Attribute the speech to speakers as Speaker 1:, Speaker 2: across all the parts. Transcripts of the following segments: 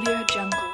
Speaker 1: Audio Jungle.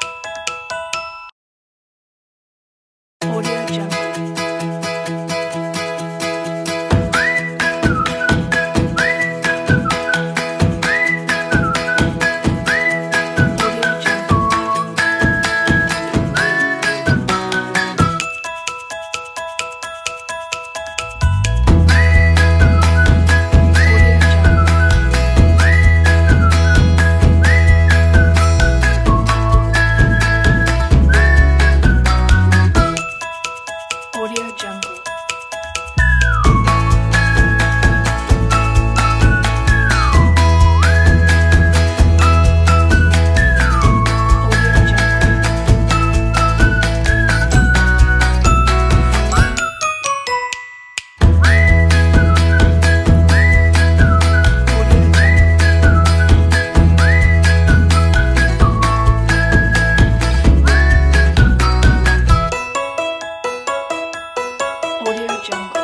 Speaker 1: jungle.